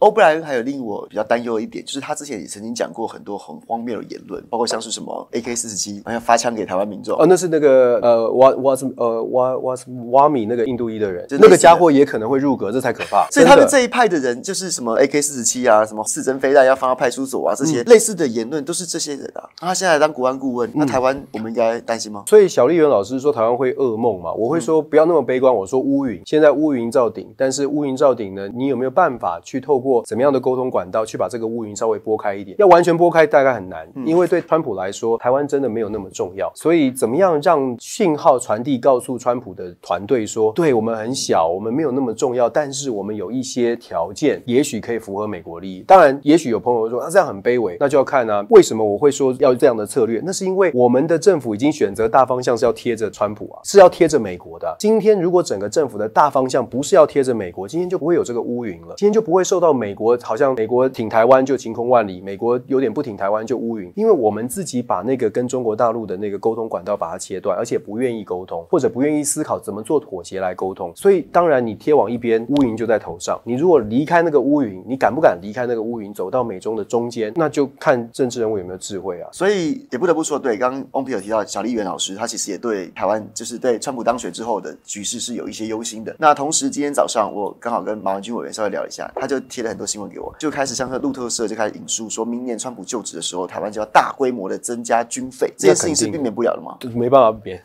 欧布莱恩还有令我比较担忧的一点，就是他之前也曾经讲过很多很荒谬的言论，包括像是什么 AK 四十七好像发枪给台湾民众。哦，那是那个呃瓦瓦什呃瓦瓦什瓦米那个印度裔的人就，那个家伙也可能会入阁，这才可怕。所以他们这一派的人，就是什么 AK 四十七啊，什么四针飞弹要放到派出所啊，这嗯些类似的言论都是这些人啊。那他现在来当国安顾问，那台湾我们应该担心吗？所以小丽媛老师说台湾会噩梦嘛，我会说不要那么悲观。我说乌云，现在乌云罩顶，但是乌云罩顶呢，你有没有办法去透过怎么样的沟通管道去把这个乌云稍微拨开一点？要完全拨开大概很难，因为对川普来说，台湾真的没有那么重要。所以怎么样让信号传递告诉川普的团队说，对我们很小，我们没有那么重要，但是我们有一些条件，也许可以符合美国利益。当然，也许有朋友说，啊，这样很卑微，那就要看啊，为什么我会说要这样的策略？那是因为我们的政府已经选择大方向是要贴着川普啊，是要贴着美国的啊、今天如果整个政府的大方向不是要贴着美国，今天就不会有这个乌云了，今天就不会受到美国好像美国挺台湾就晴空万里，美国有点不挺台湾就乌云，因为我们自己把那个跟中国大陆的那个沟通管道把它切断，而且不愿意沟通，或者不愿意思考怎么做妥协来沟通，所以当然你贴往一边，乌云就在头上。你如果离开那个乌云，你敢不敢离开那个乌云，走到美中的中间，那就看政治人物有没有智慧啊。所以也不得不说，对，刚刚翁皮有提到小丽媛老师，他其实也对台湾，就是对川普当选之后的局势是有一些忧心的。那同时，今天早上我刚好跟马文君委员稍微聊一下，他就贴了很多新闻给我，就开始像是路透社就开始引述说，明年川普就职的时候，台湾就要大规模的增加军费，这件事情是避免不了的吗？没办法变。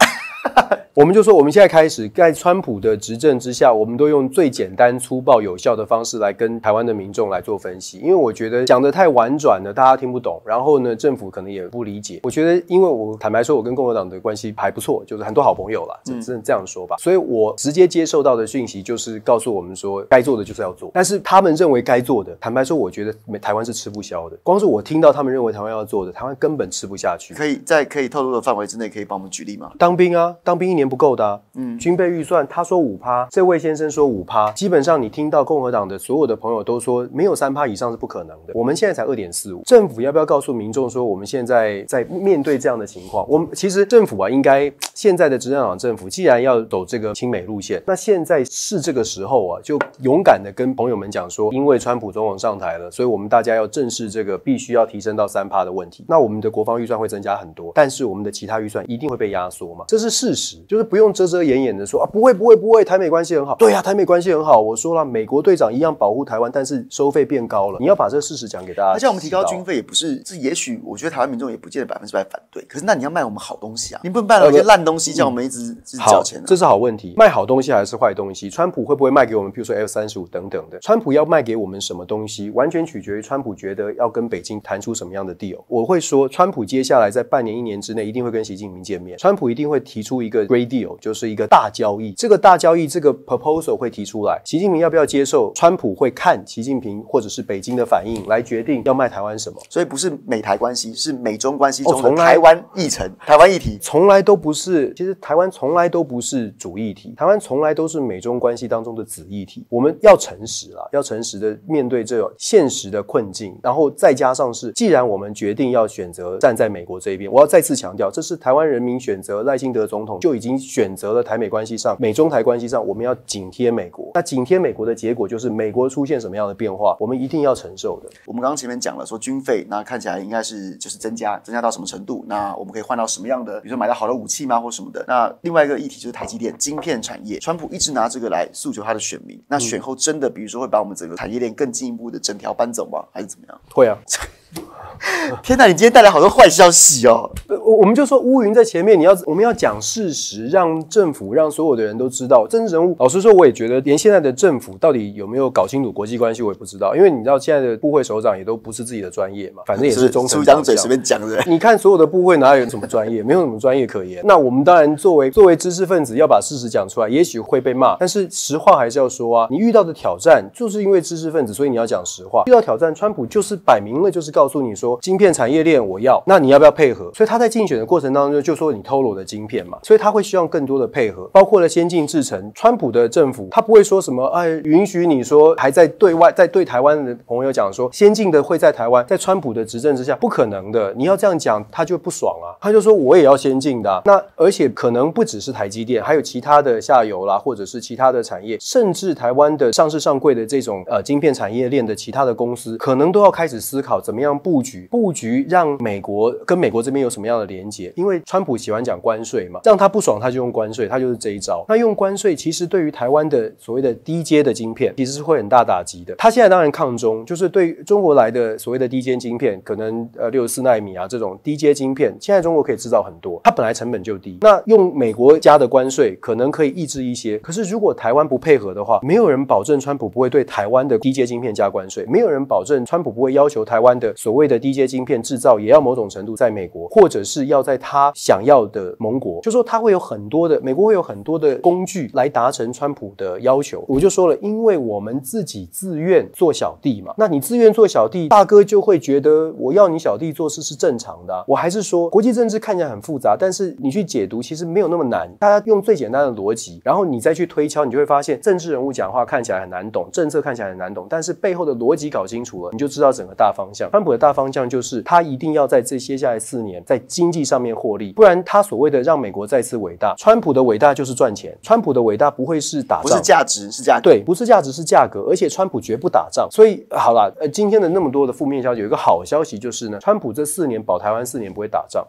我们就说，我们现在开始在川普的执政之下，我们都用最简单、粗暴、有效的方式来跟台湾的民众来做分析。因为我觉得讲的太婉转了，大家听不懂。然后呢，政府可能也不理解。我觉得，因为我坦白说，我跟共和党的关系还不错，就是很多好朋友啦，只能这样说吧。所以我直接接受到的讯息就是告诉我们说，该做的就是要做。但是他们认为该做的，坦白说，我觉得美台湾是吃不消的。光是我听到他们认为台湾要做的，台湾根本吃不下去。可以在可以透露的范围之内，可以帮我们举例吗？当兵啊，当兵一年不够的、啊。嗯，军备预算他说五趴，这位先生说五趴，基本上你听到共和党的所有的朋友都说没有三趴以上是不可能的。我们现在才二点四五，政府要不要告诉民众说我们现在在面对这样的情况？我们其实政府啊，应该现在的执政党政府既然要走这个亲美路线，那现在是这个时候啊，就勇敢的跟朋友们讲说，因为川普总统上台了，所以我们大家要正视这个必须要提升到三趴的问题。那我们的国防预算会增加很多，但是我们的其他预算一定会被压缩嘛，这是事实，就是不用遮遮掩掩的说啊，不会不会不会，台美关系很好。对呀、台美关系很好，我说了，美国队长一样保护台湾，但是收费变高了，你要把这个事实讲给大家。而且我们提高军。费也不是，这也许我觉得台湾民众也不见得百分之百反对。可是那你要卖我们好东西啊，你不能卖了一些烂东西，叫我们一直一直好缴钱啊。这是好问题。卖好东西还是坏东西？川普会不会卖给我们？比如说 F 三十五等等的。川普要卖给我们什么东西，完全取决于川普觉得要跟北京谈出什么样的 deal。我会说，川普接下来在半年、一年之内一定会跟习近平见面。川普一定会提出一个 great deal，就是一个大交易。这个大交易，这个 proposal 会提出来，习近平要不要接受？川普会看习近平或者是北京的反应来决定要卖台湾什么。所以不是美台关系，是美中关系中的台湾议程、台湾议题。从来都不是，其实台湾从来都不是主议题，台湾从来都是美中关系当中的子议题。我们要诚实啦，要诚实的面对这种现实的困境，然后再加上是，既然我们决定要选择站在美国这一边，我要再次强调，这是台湾人民选择赖清德总统就已经选择了台美关系上、美中台关系上，我们要紧贴美国。那紧贴美国的结果就是美国出现什么样的变化，我们一定要承受的。我们刚刚前面讲了说军费，那看起来应该是就是增加，增加到什么程度？那我们可以换到什么样的，比如说买到好的武器吗，或什么的？那另外一个议题就是台积电晶片产业，川普一直拿这个来诉求他的选民。那选后真的，比如说会把我们整个产业链更进一步的整条搬走吗？还是怎么样？会啊，天哪，你今天带来好多坏消息哦！呃我我们就说乌云在前面，你要我们要讲事实，让政府让所有的人都知道政治人物。老实说，我也觉得连现在的政府到底有没有搞清楚国际关系，我也不知道，因为你知道现在的部会首长也都不是自己的专业嘛，反正也是中层出张嘴长随便讲的。你看所有的部会哪有什么专业，没有什么专业可言。那我们当然作为作为知识分子，要把事实讲出来，也许会被骂，但是实话还是要说啊。你遇到的挑战就是因为知识分子，所以你要讲实话。遇到挑战，川普就是摆明了就是告诉你说，晶片产业链我要，那你要不要配合？所以他在竞选的过程当中就说你偷了我的晶片嘛，所以他会希望更多的配合，包括了先进制程。川普的政府他不会说什么，哎，允许你说还在对外在对台湾的朋友讲说先进的会在台湾，在川普的执政之下不可能的，你要这样讲他就不爽啊，他就说我也要先进的，那而且可能不只是台积电，还有其他的下游啦，或者是其他的产业，甚至台湾的上市上柜的这种呃晶片产业链的其他的公司，可能都要开始思考怎么样布局布局，让美国跟美国这边有什么样的连接？因为川普喜欢讲关税嘛，让他不爽他就用关税，他就是这一招。那用关税其实对于台湾的所谓的低阶的晶片，其实是会很大打击的。他现在当然抗中，就是对中国来的所谓的低阶晶片，可能呃六十四纳米啊这种低阶晶片，现在中国可以制造很多，它本来成本就低。那用美国加的关税可能可以抑制一些，可是如果台湾不配合的话，没有人保证川普不会对台湾的低阶晶片加关税，没有人保证川普不会要求台湾的所谓的低阶晶片制造也要某种程度在美国，或者是是要在他想要的盟国，就说他会有很多的美国会有很多的工具来达成川普的要求。我就说了，因为我们自己自愿做小弟嘛，那你自愿做小弟，大哥就会觉得我要你小弟做事是正常的。我还是说，国际政治看起来很复杂，但是你去解读其实没有那么难。大家用最简单的逻辑，然后你再去推敲，你就会发现，政治人物讲话看起来很难懂，政策看起来很难懂，但是背后的逻辑搞清楚了，你就知道整个大方向。川普的大方向就是他一定要在这接下来四年在经济上面获利，不然他所谓的让美国再次伟大，川普的伟大就是赚钱，川普的伟大不会是打仗，不是价值，是价格。对，不是价值是价格，而且川普绝不打仗。所以好了，呃，今天的那么多的负面消息，有一个好消息就是呢，川普这四年保台湾四年不会打仗。